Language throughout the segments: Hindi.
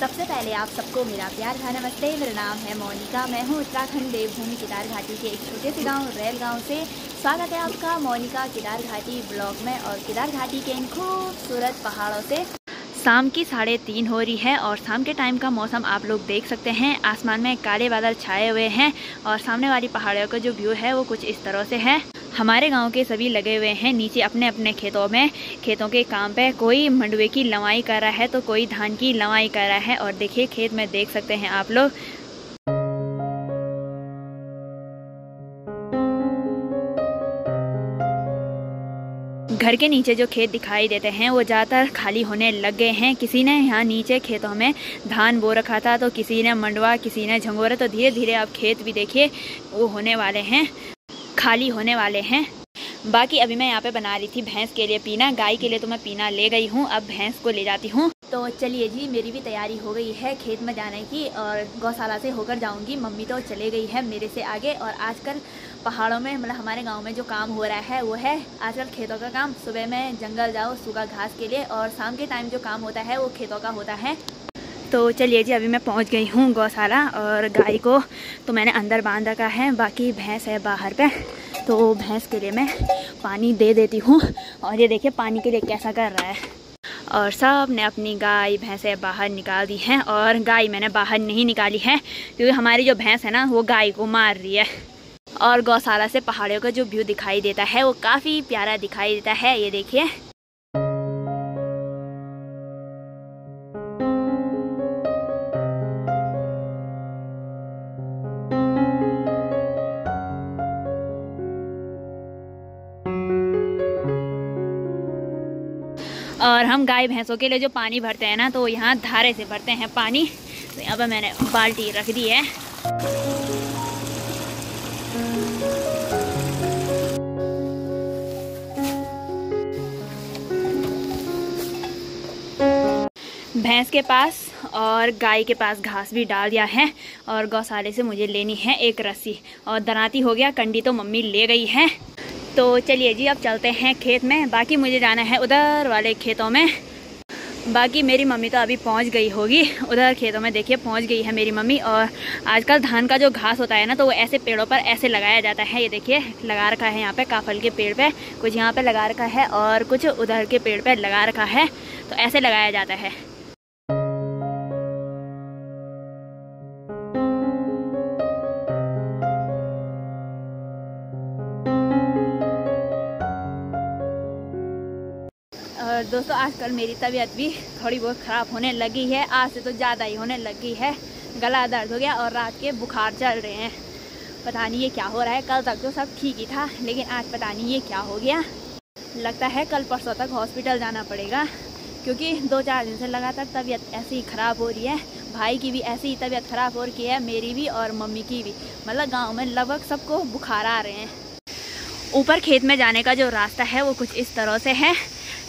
सबसे पहले आप सबको मेरा प्यार था नमस्ते। मेरा नाम है मोनिका। मैं हूँ उत्तराखंड देवभूमि केदार घाटी के एक छोटे से गाँव रेल गाँव से। स्वागत है आपका मोनिका केदार घाटी ब्लॉग में और केदार घाटी के इन खूबसूरत पहाड़ों से। शाम की साढ़े तीन हो रही है और शाम के टाइम का मौसम आप लोग देख सकते हैं। आसमान में काले बादल छाए हुए हैं और सामने वाली पहाड़ियों का जो व्यू है वो कुछ इस तरह से है। हमारे गाँव के सभी लगे हुए हैं नीचे अपने अपने खेतों में। खेतों के काम पे कोई मंडवे की लवाई कर रहा है तो कोई धान की लवाई कर रहा है और देखिए, खेत में देख सकते हैं आप लोग। घर के नीचे जो खेत दिखाई देते हैं, वो ज़्यादातर खाली होने लग गए हैं। किसी ने यहाँ नीचे खेतों में धान बो रखा था तो किसी ने मंडवा, किसी ने झंगोरा तो धीरे धीरे अब खेत भी देखिए, वो होने वाले हैं, खाली होने वाले हैं। बाकी अभी मैं यहाँ पे बना रही थी भैंस के लिए पीना, गाय के लिए तो मैं पीना ले गई हूँ, अब भैंस को ले जाती हूँ। तो चलिए जी, मेरी भी तैयारी हो गई है खेत में जाने की और गौशाला से होकर जाऊँगी। मम्मी तो चले गई है मेरे से आगे और आजकल पहाड़ों में मतलब हमारे गाँव में जो काम हो रहा है वो है आजकल खेतों का काम। सुबह में जंगल जाओ, सूखा घास के लिए और शाम के टाइम जो काम होता है वो खेतों का होता है। तो चलिए जी, अभी मैं पहुँच गई हूँ गौशाला और गाय को तो मैंने अंदर बाँध रखा है, बाकी भैंस है बाहर पे। तो भैंस के लिए मैं पानी दे देती हूँ और ये देखिए पानी के लिए कैसा कर रहा है। और सबने अपनी गाय, भैंसें बाहर निकाल दी हैं और गाय मैंने बाहर नहीं निकाली है क्योंकि हमारी जो भैंस है ना, वो गाय को मार रही है। और गौशाला से पहाड़ियों का जो व्यू दिखाई देता है, वो काफ़ी प्यारा दिखाई देता है, ये देखिए। और हम गाय भैंसों के लिए जो पानी भरते हैं ना तो यहाँ धारे से भरते हैं पानी। तो यहाँ पर मैंने बाल्टी रख दी है। भैंस के पास और गाय के पास घास भी डाल दिया है और गौशाले से मुझे लेनी है एक रस्सी। और दराती हो गया, कंडी तो मम्मी ले गई है। तो चलिए जी, अब चलते हैं खेत में। बाकी मुझे जाना है उधर वाले खेतों में। बाकी मेरी मम्मी तो अभी पहुँच गई होगी। उधर खेतों में देखिए, पहुँच गई है मेरी मम्मी। और आजकल धान का जो घास होता है ना तो वो ऐसे पेड़ों पर ऐसे लगाया जाता है। ये देखिए, लगा रखा है यहाँ पे काफल के पेड़ पे। कुछ यहाँ पे लगा रखा है और कुछ उधर के पेड़ पे लगा रखा है। तो ऐसे लगाया जाता है। और दोस्तों, आजकल मेरी तबीयत भी थोड़ी बहुत ख़राब होने लगी है। आज से तो ज़्यादा ही होने लगी है। गला दर्द हो गया और रात के बुखार चल रहे हैं। पता नहीं ये क्या हो रहा है। कल तक तो सब ठीक ही था, लेकिन आज पता नहीं ये क्या हो गया। लगता है कल परसों तक हॉस्पिटल जाना पड़ेगा, क्योंकि दो चार दिन से लगातार तबीयत ऐसी ही ख़राब हो रही है। भाई की भी ऐसी ही तबीयत ख़राब हो रही है, मेरी भी और मम्मी की भी। मतलब गाँव में लगभग सबको बुखार आ रहे हैं। ऊपर खेत में जाने का जो रास्ता है, वो कुछ इस तरह से है।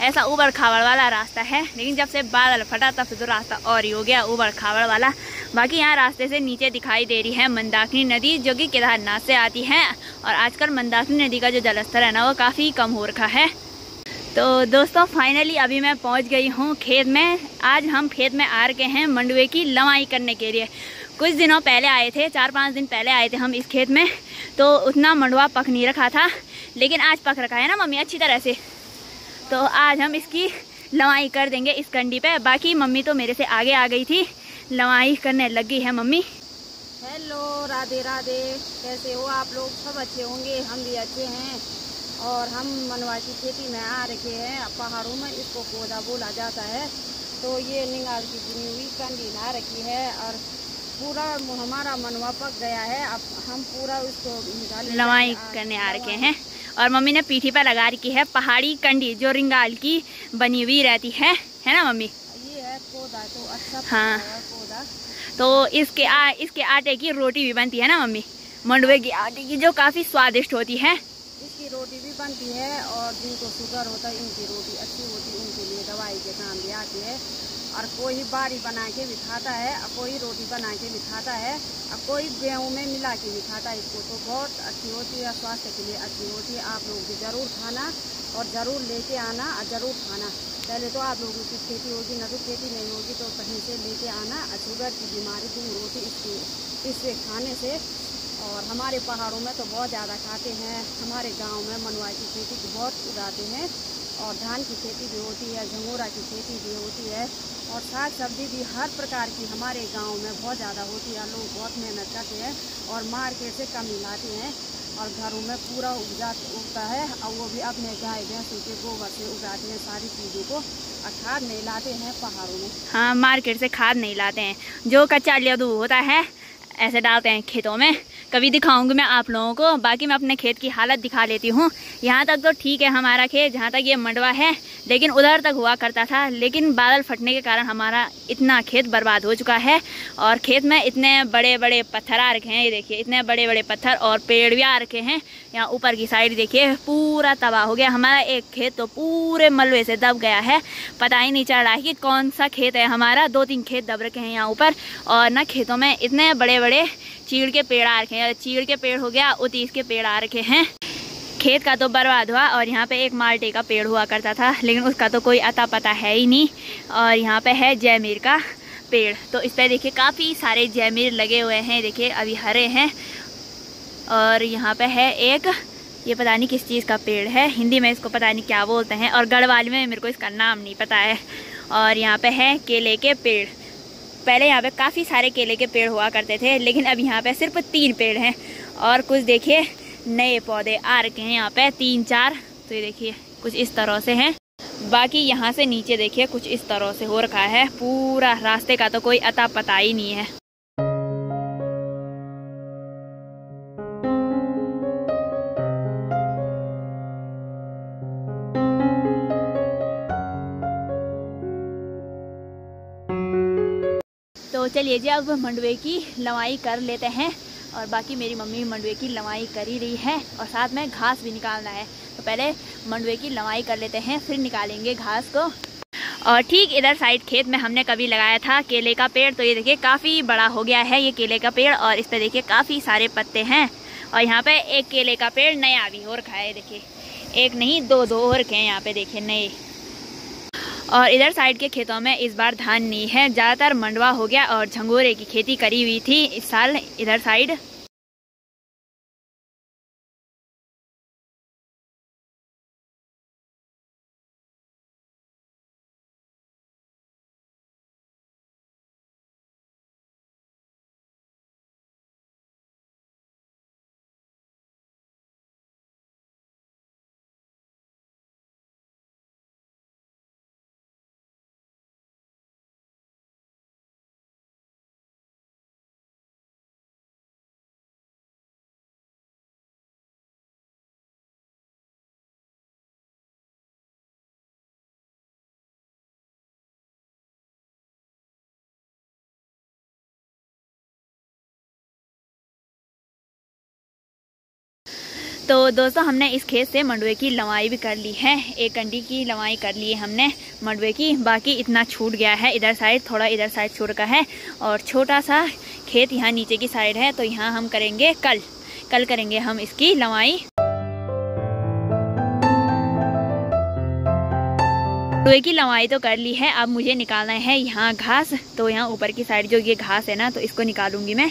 ऐसा उबड़ खाबड़ वाला रास्ता है। लेकिन जब से बादल फटा तब से तो रास्ता और ही हो गया उबड़ खाबड़ वाला। बाकी यहाँ रास्ते से नीचे दिखाई दे रही है मंदाकिनी नदी, जो कि केदारनाथ से आती है। और आजकल मंदाकिनी नदी का जो जलस्तर है ना, वो काफ़ी कम हो रखा है। तो दोस्तों फाइनली अभी मैं पहुँच गई हूँ खेत में। आज हम खेत में आ रखे हैं मंडुए की लवाई करने के लिए। कुछ दिनों पहले आए थे, चार पाँच दिन पहले आए थे हम इस खेत में। तो उतना मंडुआ पक नहीं रखा था। लेकिन आज पक रखा है ना मम्मी, अच्छी तरह से। तो आज हम इसकी लवाई कर देंगे इस कंडी पे। बाकी मम्मी तो मेरे से आगे आ गई थी। लवाई करने लग गई है मम्मी। हेलो राधे राधे। कैसे हो आप लोग? सब अच्छे होंगे हम भी अच्छे हैं। और हम मनवा की खेती में आ रखे हैं। पहाड़ों में इसको पौधा बोला जाता है। तो ये निगाल की बुनी हुई कंडी ला रखी है और पूरा हमारा मनवा पक गया है। अब हम पूरा उसको लवाई करने आ रखे हैं। और मम्मी ने पीठी पर लगा रखी है पहाड़ी कंडी जो रिंगाल की बनी हुई रहती है। है ना मम्मी? ये है पौधा तो अच्छा हाँ। पौधा। तो इसके आ, इसके आटे की रोटी भी बनती है ना मम्मी? मंडवे की आटे की जो काफ़ी स्वादिष्ट होती है। इसकी रोटी भी बनती है और जिनको शुगर होता है इनकी रोटी अच्छी होती है इनके लिए दवाई के काम भी आती है। और कोई बारी बना के भी खाता है, और कोई रोटी बना के भी खाता है, और कोई गेहूँ में मिला के भी खाता है। इसको तो बहुत अच्छी होती है, स्वास्थ्य के लिए अच्छी होती है। आप लोग भी ज़रूर खाना और ज़रूर लेके आना और ज़रूर खाना। पहले तो आप लोगों की खेती होगी, ना तो खेती नहीं होगी तो कहीं से लेके आना। और शुगर की बीमारी दूर होती इसकी, इससे खाने से। और हमारे पहाड़ों में तो बहुत ज़्यादा खाते हैं। हमारे गाँव में मनवाई की खेती बहुत उगाते हैं। और धान की खेती भी होती है, झंगोरा की खेती भी होती है। और साग सब्ज़ी भी हर प्रकार की हमारे गाँव में बहुत ज़्यादा होती है। लोग बहुत मेहनत करते हैं और मार्केट से कम लाते हैं और घरों में पूरा उपजा उगता है और वो भी अपने गाय, भैंसों के गोबर से उगाते हैं। सारी चीज़ों को और खाद नहीं लाते हैं पहाड़ों में। हाँ मार्केट से खाद नहीं लाते हैं। जो कच्चा लेदू होता है, ऐसे डालते हैं खेतों में। कभी दिखाऊँगी मैं आप लोगों को। बाकी मैं अपने खेत की हालत दिखा लेती हूँ। यहाँ तक तो ठीक है हमारा खेत, जहाँ तक ये मंडवा है, लेकिन उधर तक हुआ करता था, लेकिन बादल फटने के कारण हमारा इतना खेत बर्बाद हो चुका है। और खेत में इतने बड़े बड़े पत्थर आ रखे हैं, ये देखिए, इतने बड़े बड़े पत्थर और पेड़ भी आ रखे हैं। यहाँ ऊपर की साइड देखिए, पूरा तबाह हो गया। हमारा एक खेत तो पूरे मलबे से दब गया है। पता ही नहीं चल रहा है कि कौन सा खेत है हमारा। दो तीन खेत दब रखे हैं यहाँ ऊपर, और ना खेतों में इतने बड़े बड़े चीड़ के पेड़ आ रखे हैं। चीड़ के पेड़ हो गया, उतीस के पेड़ आ रखे हैं। खेत का तो बर्बाद हुआ और यहाँ पे एक माल्टे का पेड़ हुआ करता था, लेकिन उसका तो कोई अता पता है ही नहीं। और यहाँ पे है जयमीर का पेड़। तो इस पर देखिए, काफ़ी सारे जयमीर लगे हुए हैं। देखिए, अभी हरे हैं। और यहाँ पे है एक, ये पता नहीं किस चीज़ का पेड़ है। हिंदी में इसको पता नहीं क्या बोलते हैं। और गढ़वाल में मेरे को इसका नाम नहीं पता है। और यहाँ पे है केले के पेड़। पहले यहाँ पे काफ़ी सारे केले के पेड़ हुआ करते थे, लेकिन अब यहाँ पे सिर्फ़ तीन पेड़ हैं। और कुछ देखिए, नए पौधे आ रखे हैं यहाँ पे, तीन चार। तो ये देखिए, कुछ इस तरह से हैं। बाकी यहाँ से नीचे देखिए, कुछ इस तरह से हो रखा है। पूरा रास्ते का तो कोई अता पता ही नहीं है। तो चलिए जी, अब मंडवे की लवाई कर लेते हैं और बाकी मेरी मम्मी मंडवे की लवाई कर ही रही है और साथ में घास भी निकालना है। तो पहले मंडवे की लवाई कर लेते हैं, फिर निकालेंगे घास को। और ठीक इधर साइड खेत में हमने कभी लगाया था केले का पेड़ तो ये देखिए काफ़ी बड़ा हो गया है ये केले का पेड़ और इस पर देखिए काफ़ी सारे पत्ते हैं। और यहाँ पे एक केले का पेड़ नया भी रखा है, देखिए। एक नहीं, दो दो हो रखे हैं यहाँ पे, देखिए नए। और इधर साइड के खेतों में इस बार धान नहीं है, ज़्यादातर मंडवा हो गया और झंगोरे की खेती करी हुई थी। इस साल इधर साइड तो दोस्तों, हमने इस खेत से मंडवे की लवाई भी कर ली है। एक कंडी की लवाई कर ली है हमने मंडवे की। बाकी इतना छूट गया है। इधर साइड, थोड़ा इधर साइड छूट का है और छोटा सा खेत यहाँ नीचे की साइड है तो यहाँ हम करेंगे कल। कल करेंगे हम इसकी लवाई मंडवे की लवाई तो कर ली है। अब मुझे निकालना है यहाँ घास। तो यहाँ ऊपर की साइड जो ये घास है ना तो इसको निकालूँगी मैं।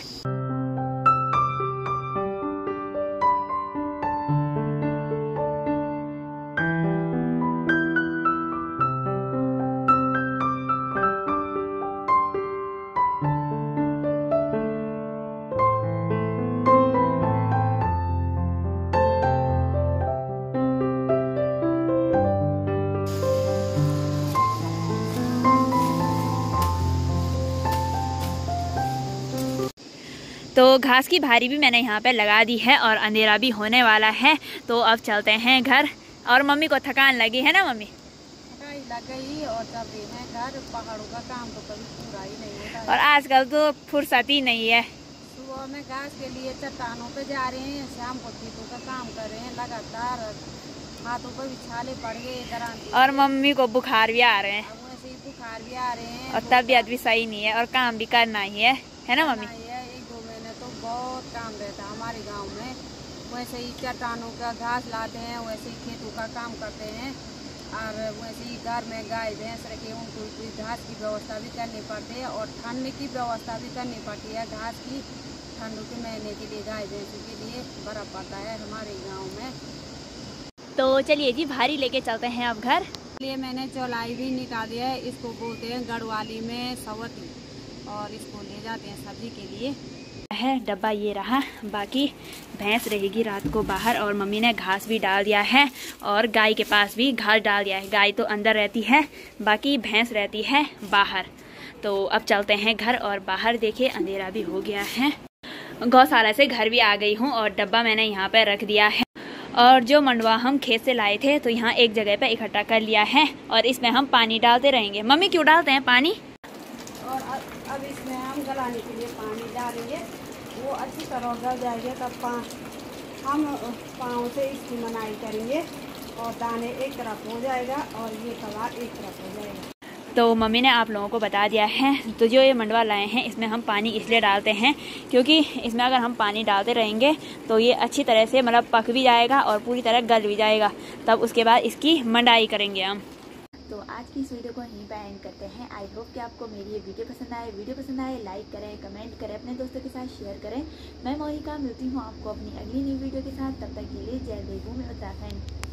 तो घास की भारी भी मैंने यहाँ पे लगा दी है और अंधेरा भी होने वाला है। तो अब चलते हैं घर। और मम्मी को थकान लगी है ना मम्मी? लग गई और जब का काम तो ही और आजकल तो फुर्सत ही नहीं है। सुबह में घास के लिए चट्टानों पे जा रहे हैं शाम को खेतों का काम कर रहे हैं लगातार हाथों पर भी छाले पड़ गए और मम्मी को बुखार भी आ रहे हैं। बुखार भी आ रहे हैं। और तबीयत भी सही नहीं है और काम भी करना ही है। है ना मम्मी एक दो महीने तो बहुत काम रहता है हमारे गाँव में। वैसे ही चट्टानों का घास लाते हैं वैसे ही खेतों का काम करते हैं। और वैसे ही घर में गाय भैंस रखे उनको घास की व्यवस्था भी करनी पड़ती है और ठंड की व्यवस्था भी करनी पड़ती है। घास की ठंड के महीने के लिए गाय भैंसों के लिए बर्फ़ पड़ता है हमारे गाँव में। तो चलिए जी भारी लेके चलते हैं अब घर। लिए मैंने चौलाई भी निकाल दिया है इसको बोलते हैं गढ़वाली में सवती। और इसको ले जाते हैं सब्ज़ी के लिए। है, डब्बा ये रहा। बाकी भैंस रहेगी रात को बाहर और मम्मी ने घास भी डाल दिया है और गाय के पास भी घास डाल दिया है। गाय तो अंदर रहती है, बाकी भैंस रहती है बाहर। तो अब चलते हैं घर और बाहर देखिए, अंधेरा भी हो गया है। गौशाला से घर भी आ गई हूँ और डब्बा मैंने यहाँ पर रख दिया है। और जो मंडवा हम खेत से लाए थे तो यहाँ एक जगह पे इकट्ठा कर लिया है और इसमें हम पानी डालते रहेंगे। मम्मी क्यों डालते हैं पानी? और अब इसमें हम गलाने के लिए पानी डालेंगे। वो अच्छी तरह गल जाएँगे तब पा, हम पाँव से इसकी मनाई करेंगे और दाने एक तरफ़ हो जाएगा और ये कबार एक तरफ़ हो जाएगा। तो मम्मी ने आप लोगों को बता दिया है तो जो ये मंडवा लाए हैं, इसमें हम पानी इसलिए डालते हैं क्योंकि इसमें अगर हम पानी डालते रहेंगे तो ये अच्छी तरह से मतलब पक भी जाएगा और पूरी तरह गल भी जाएगा। तब उसके बाद इसकी मंडाई करेंगे हम। तो आज की इस वीडियो को यहीं पर एंड करते हैं। आई होप कि आपको मेरी ये वीडियो पसंद आए। वीडियो पसंद आए लाइक करें कमेंट करें, अपने दोस्तों के साथ शेयर करें। मैं मोहिका मिलती हूँ आपको अपनी अगली नई वीडियो के साथ। तब तक के लिए जय देवू में उत्तराखंड।